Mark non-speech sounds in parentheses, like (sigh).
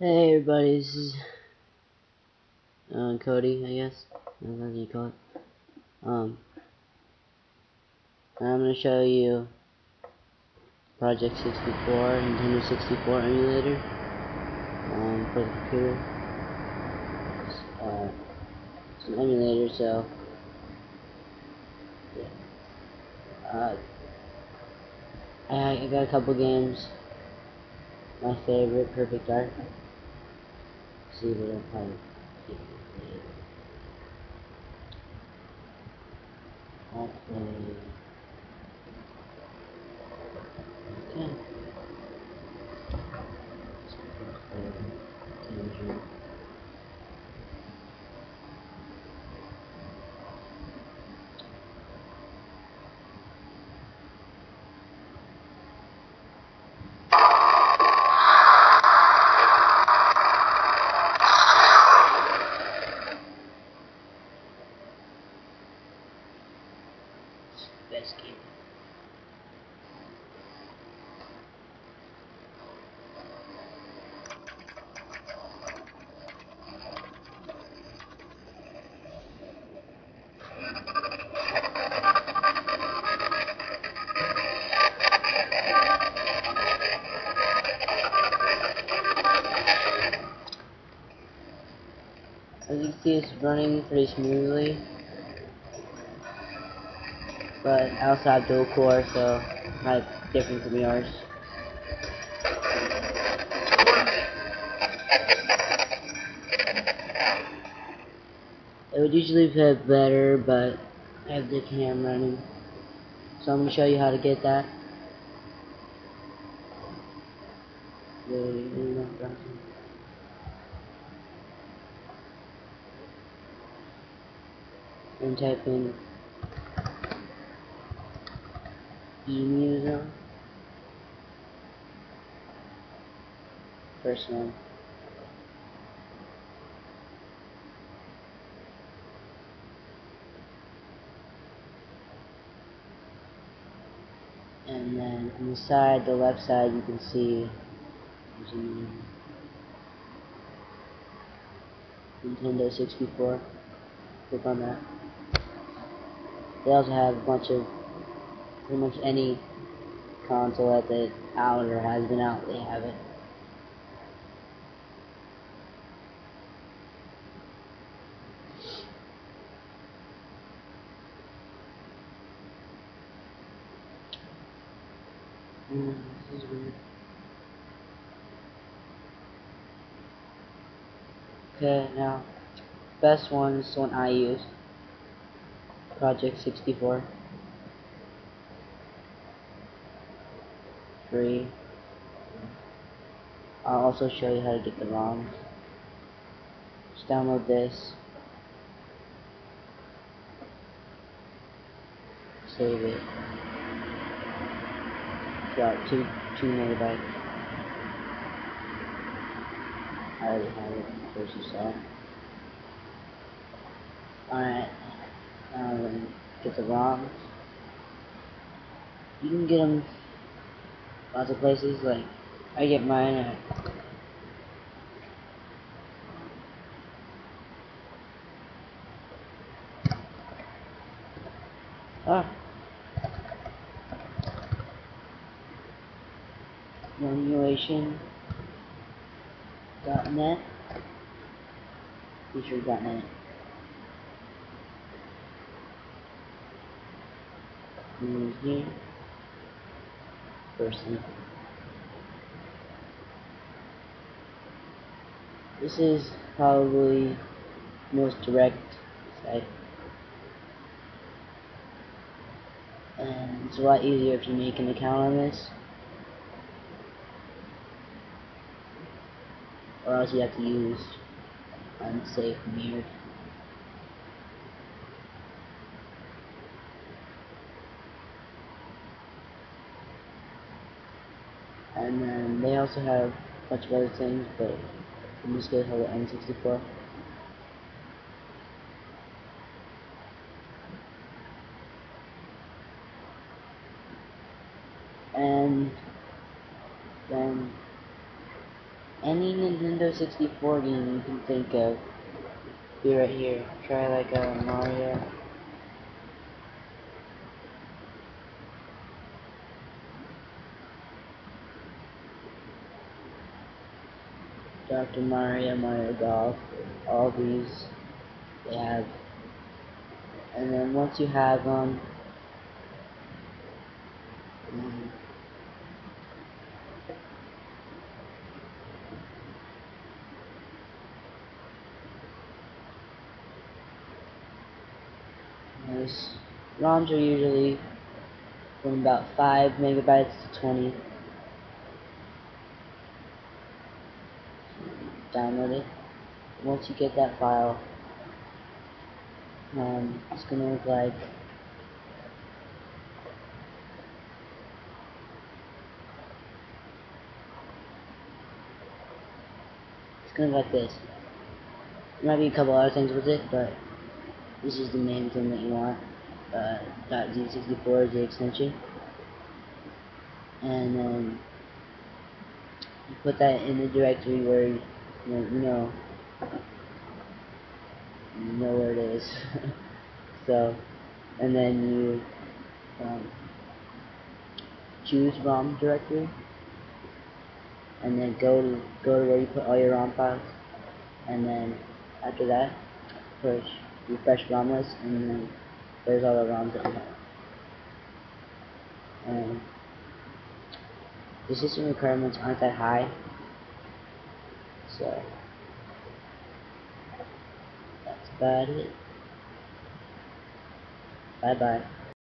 Hey everybody, this is uh, Cody, I guess. That's what you call it. Um, I'm gonna show you Project 64, Nintendo 64 emulator um, for the computer. It's, uh, it's an emulator, so yeah. Uh, I, I got a couple games. My favorite, Perfect Dark. See what I'll probably keep it. I'll play. Best game. See, it's running pretty smoothly. But I also have dual core, so be different from yours. It would usually fit better, but I have the cam running. So I'm going to show you how to get that. And type in eMuser. First one. And then on the side, the left side, you can see Nintendo 64. Click on that. They also have a bunch of pretty much any console that is out or has been out, they have it. This is weird. Okay, now, best one is the one I use. Project 64. Free. I'll also show you how to get the ROMs. Just download this. Save it. Got two two megabytes. I already have it, of course you saw. Alright. Get the ROMs. You can get them lots of places, like I get mine at Ah. Emulation.net. Feature.net. And here. Person. This is probably most direct site. And it's a lot easier if you make an account on this. Or else you have to use unsafe mirror. And then they also have a bunch of other things, but in this case, have the N64. And then any Nintendo 64 game you can think of. Be right here. Try like a Mario. Dr. Mario, Mario Golf, all these they have. And then once you have them, um. ROMs are usually from about 5 megabytes to 20. Download it. Once you get that file, um, it's going to look like it's going to look like this. There might be a couple other things with it, but this is the main thing that you want. Uh, .z64 is the extension. And then you put that in the directory where you know, you know where it is. (laughs) so, and then you um, choose ROM directory, and then go to go to where you put all your ROM files, and then after that, push refresh ROM list, and then there's all the ROMs that you have. And the system requirements aren't that high, so that's about it. Bye bye.